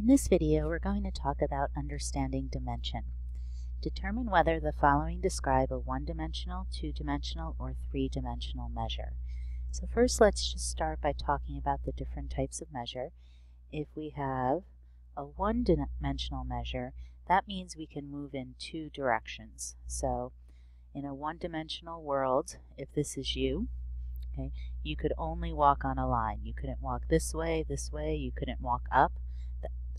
In this video, we're going to talk about understanding dimension. Determine whether the following describe a one-dimensional, two-dimensional, or three-dimensional measure. So first, let's just start by talking about the different types of measure. If we have a one-dimensional measure, that means we can move in two directions. So in a one-dimensional world, if this is you, okay, you could only walk on a line. You couldn't walk this way, this way, you couldn't walk up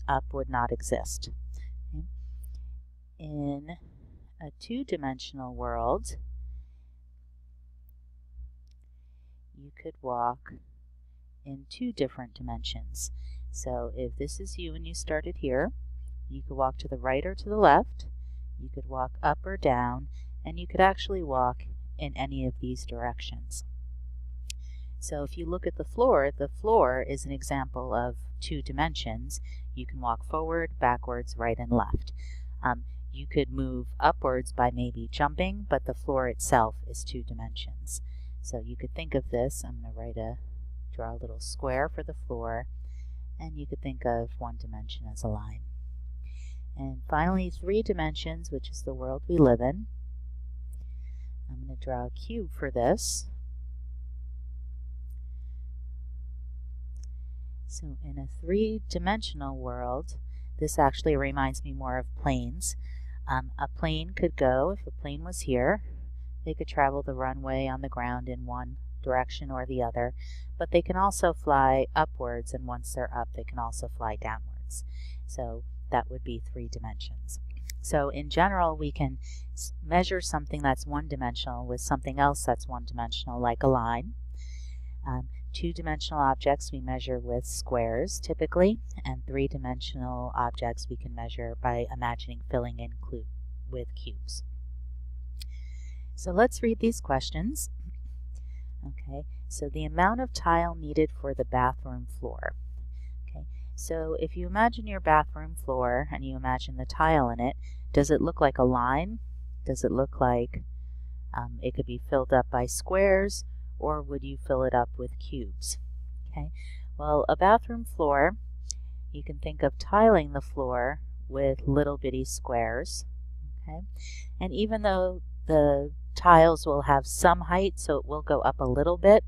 up would not exist. Okay. In a two-dimensional world, you could walk in two different dimensions. So if this is you and you started here, you could walk to the right or to the left, you could walk up or down, and you could actually walk in any of these directions. So if you look at the floor, the floor is an example of two dimensions. You can walk forward, backwards, right, and left. Um, you could move upwards by maybe jumping, but the floor itself is two dimensions. So you could think of this, I'm going to write a, draw a little square for the floor, and you could think of one dimension as a line. And finally, three dimensions, which is the world we live in. I'm going to draw a cube for this. So in a three-dimensional world, this actually reminds me more of planes. Um, a plane could go, if a plane was here, they could travel the runway on the ground in one direction or the other, but they can also fly upwards, and once they're up, they can also fly downwards. So that would be three dimensions. So in general, we can measure something that's one-dimensional with something else that's one-dimensional, like a line. Um, Two-dimensional objects we measure with squares typically, and three-dimensional objects we can measure by imagining filling in with cubes. So let's read these questions. Okay, so the amount of tile needed for the bathroom floor. Okay, so if you imagine your bathroom floor and you imagine the tile in it, does it look like a line? Does it look like um, it could be filled up by squares or would you fill it up with cubes? Okay, well, a bathroom floor, you can think of tiling the floor with little bitty squares. Okay, and even though the tiles will have some height, so it will go up a little bit,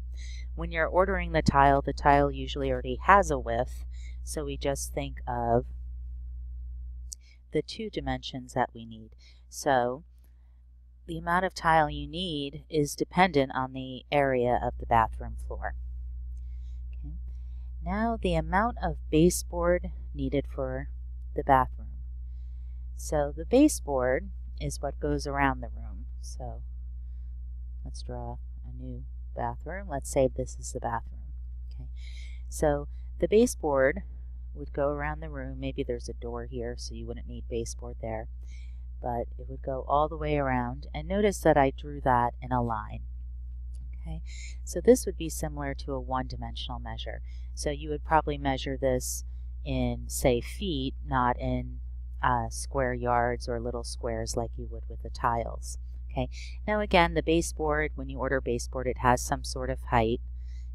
when you're ordering the tile, the tile usually already has a width, so we just think of the two dimensions that we need. So the amount of tile you need is dependent on the area of the bathroom floor. Okay. Now the amount of baseboard needed for the bathroom. So the baseboard is what goes around the room. So let's draw a new bathroom. Let's say this is the bathroom. Okay. So the baseboard would go around the room. Maybe there's a door here, so you wouldn't need baseboard there but it would go all the way around. And notice that I drew that in a line. Okay, so this would be similar to a one-dimensional measure. So you would probably measure this in, say, feet, not in uh, square yards or little squares like you would with the tiles. Okay, now again, the baseboard, when you order baseboard, it has some sort of height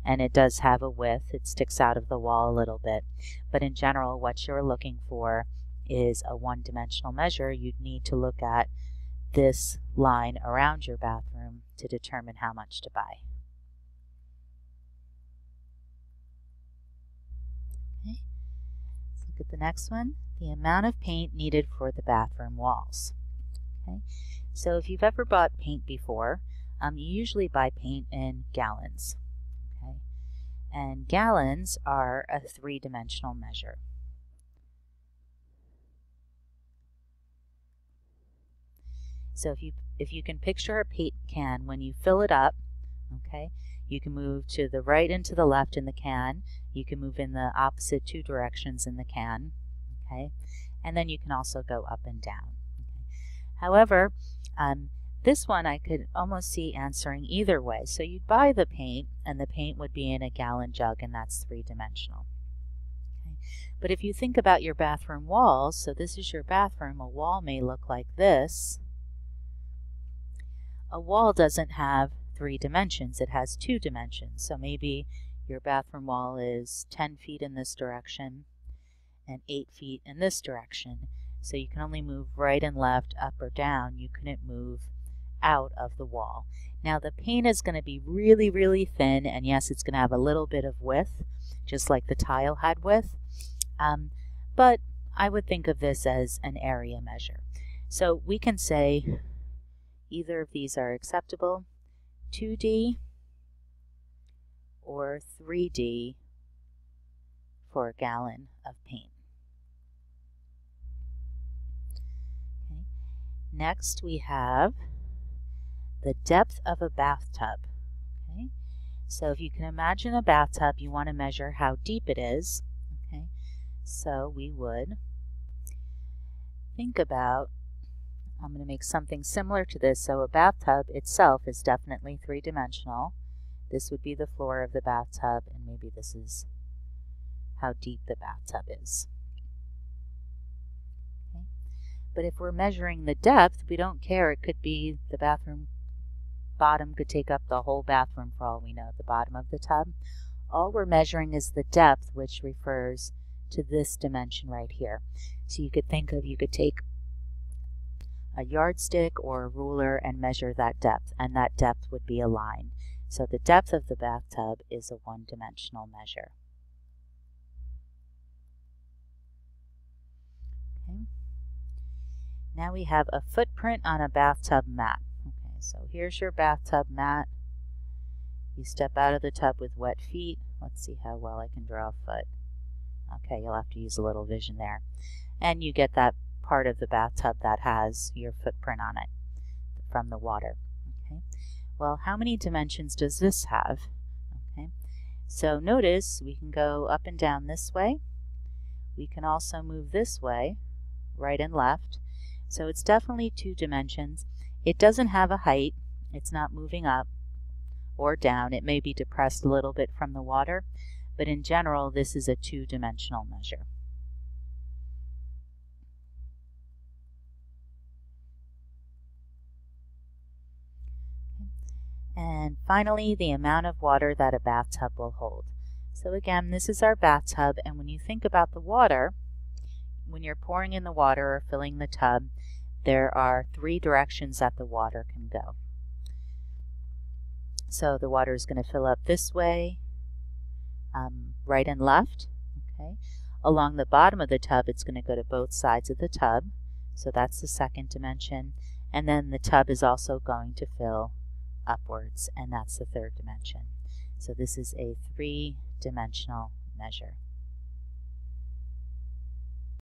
and it does have a width. It sticks out of the wall a little bit. But in general, what you're looking for is a one-dimensional measure, you'd need to look at this line around your bathroom to determine how much to buy. Okay, let's look at the next one. The amount of paint needed for the bathroom walls. Okay, so if you've ever bought paint before, um, you usually buy paint in gallons. Okay, and gallons are a three-dimensional measure. So if you if you can picture a paint can, when you fill it up, okay, you can move to the right and to the left in the can. You can move in the opposite two directions in the can, okay, and then you can also go up and down. Okay. However, um, this one I could almost see answering either way. So you'd buy the paint, and the paint would be in a gallon jug, and that's three-dimensional. But if you think about your bathroom walls, so this is your bathroom, a wall may look like this, a wall doesn't have three dimensions, it has two dimensions. So maybe your bathroom wall is 10 feet in this direction, and 8 feet in this direction. So you can only move right and left, up or down. You couldn't move out of the wall. Now the paint is going to be really, really thin, and yes, it's going to have a little bit of width, just like the tile had width. Um, but I would think of this as an area measure. So we can say either of these are acceptable, 2D or 3D for a gallon of paint. Okay. Next we have the depth of a bathtub. Okay. So if you can imagine a bathtub, you want to measure how deep it is. Okay. So we would think about, I'm going to make something similar to this. So a bathtub itself is definitely three-dimensional. This would be the floor of the bathtub, and maybe this is how deep the bathtub is. Okay. But if we're measuring the depth, we don't care. It could be the bathroom bottom could take up the whole bathroom for all we know, the bottom of the tub. All we're measuring is the depth, which refers to this dimension right here. So you could think of, you could take a yardstick or a ruler and measure that depth, and that depth would be a line. So the depth of the bathtub is a one-dimensional measure. Okay. Now we have a footprint on a bathtub mat. Okay, so here's your bathtub mat. You step out of the tub with wet feet. Let's see how well I can draw a foot. Okay, you'll have to use a little vision there. And you get that part of the bathtub that has your footprint on it from the water. Okay. Well, how many dimensions does this have? Okay. So notice we can go up and down this way. We can also move this way, right and left. So it's definitely two dimensions. It doesn't have a height. It's not moving up or down. It may be depressed a little bit from the water, but in general, this is a two-dimensional measure. And finally, the amount of water that a bathtub will hold. So again, this is our bathtub, and when you think about the water, when you're pouring in the water or filling the tub, there are three directions that the water can go. So the water is going to fill up this way, um, right and left. Okay. Along the bottom of the tub, it's going to go to both sides of the tub. So that's the second dimension. And then the tub is also going to fill upwards, and that's the third dimension. So this is a three-dimensional measure.